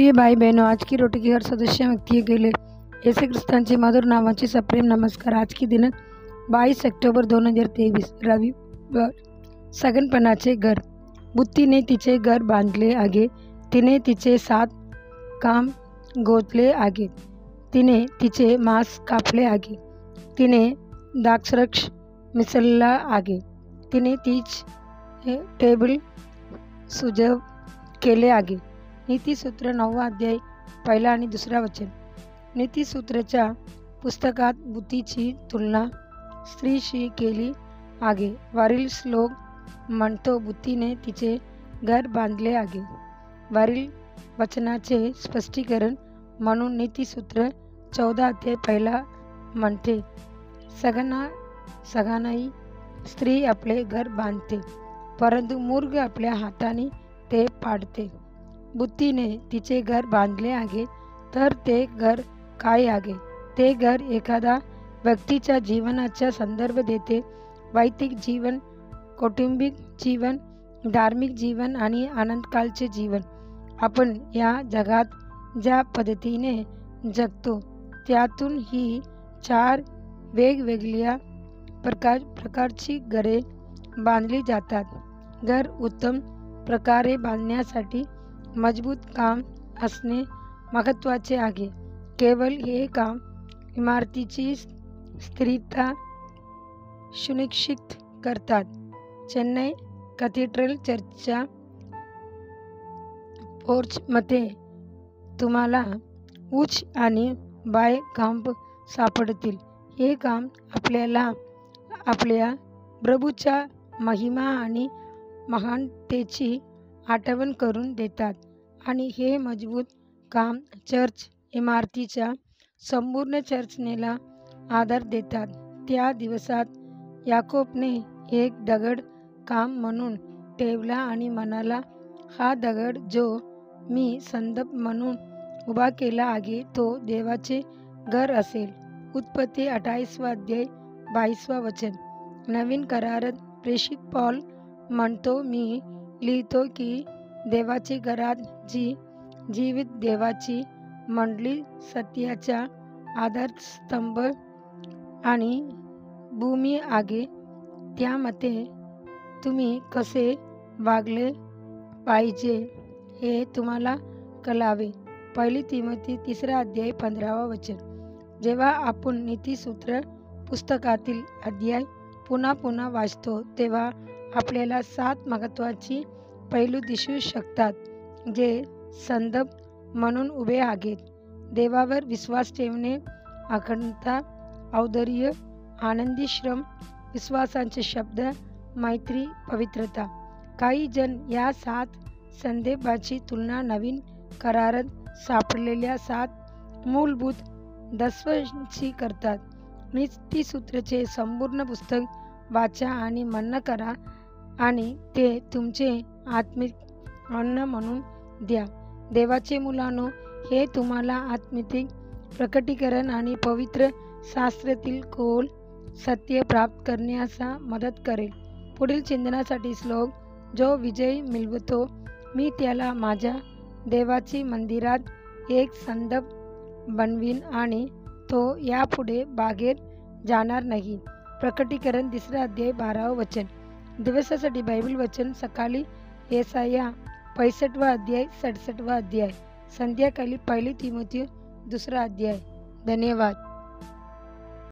प्रिय भाई बहनों, आज की रोटी की हर सदस्य व्यक्ति के लिए येशू ख्रिस्तांचे मधुर नावाचे सप्रेम नमस्कार। आज की दिन बावीस ऑक्टोबर दोन हज़ार तेवीस रविवार। सगनपणाचे घर बुत्तीने तिचे घर बांधले आगे, तिने तिचे सात काम गोतले आगे, तिने तिचे मांस कापले आगे, तिने द्राक्षरक्ष मिसळला आगे, तिने तीच टेबल सुजव केले आगे नीतिसूत्र नववा अध्याय पहिला आणि दुसरा वचन. नीतिसूत्रच्या पुस्तकात बुद्धीची तुलना स्त्रीशी केली आगे. वरील श्लोक म्हणतो बुद्धीने तिचे घर बांधले आगे. वरील वचनाचे स्पष्टीकरण म्हणून नीतीसूत्र चौदा अध्याय पहिला म्हणते सगना सगानाई स्त्री आपले घर बांधते परंतु मूर्ग आपल्या हाताने ते पाडते. बुद्धीने तिचे घर बांधले आहे तर ते घर काय आहे? ते घर एखादा व्यक्तीच्या जीवनाचा संदर्भ देते. वैयक्तिक जीवन कौटुंबिक जीवन धार्मिक जीवन आणि आनंदकालचे जीवन. आपण या जगात ज्या पद्धतीने जगतो त्यातून ही चार वेगवेगळ्या प्रकार प्रकारची घरे बांधली जातात. घर उत्तम प्रकारे बांधण्यासाठी मजबूत काम असणे महत्त्वाचे आहे. केवळ हे काम इमारतीची स्थिरता सुनिश्चित करतात. चेन्नई कॅथेड्रल चर्चच्या पोर्चमध्ये तुम्हाला उच आणि बाय खांब सापडतील. हे काम आपल्याला आपल्या प्रभूच्या महिमा आणि महानतेची आठवण करून देतात. आणि हे मजबूत काम चर्च इमारतीच्या संपूर्ण चर्चनेला आधार देतात. त्या दिवसात याकोबने एक दगड काम म्हणून ठेवला आणि म्हणाला हा दगड जो मी संदप म्हणून उभा केला आहे तो देवाचे घर असेल. उत्पत्ती अठ्ठावीसवा अध्याय बावीसवा वचन. नवीन करारत प्रेषित पॉल म्हणतो मी लिहितो की देवाची घरात जी जीवित देवाची मंडळी सत्याच्या आधारस्तंभ आणि भूमी आगे त्यामध्ये तुम्ही कसे वागले पाहिजे हे तुम्हाला कळावे. पहिली तिमती तिसरा अध्याय पंधरावा वचन. जेव्हा आपण नीतीसूत्र पुस्तकातील अध्याय पुन्हा पुन्हा वाचतो तेव्हा आपल्याला सात महत्त्वाची पैलू दिसू शकतात जे संदप म्हणून उभे आहेत. देवावर विश्वास ठेवणे अखंडता औदर्य आनंदी श्रम विश्वासांचे शब्द मैत्री पवित्रता. काही जण या सात संदेपाची तुलना नवीन करारात सापडलेल्या सात मूलभूत दस्वशी करतात. नीतिसूत्रचे संपूर्ण पुस्तक वाचा आणि मनन करा. आणि ते तुमचे आत्मिक अन्न म्हणून द्या. देवाचे मुलानो हे तुम्हाला आत्मिक प्रकटीकरण आणि पवित्र शास्त्रातील खोल सत्य प्राप्त करण्यास मदत करेल. पुढील चिंतनासाठी श्लोक जो विजय मिळवतो मी त्याला माझ्या देवाची मंदिरात एक संदप बनवीन आणि तो यापुढे बागेत जाणार नाही. प्रकटीकरण तिसरा अध्याय बारावं वचन. दिवसासाठी बायबल वचन सकाळी येसाया पैसठवा अध्याय सडसठवा अध्याय. संध्याकाळी पहिली तिमोती दुसरा अध्याय. धन्यवाद.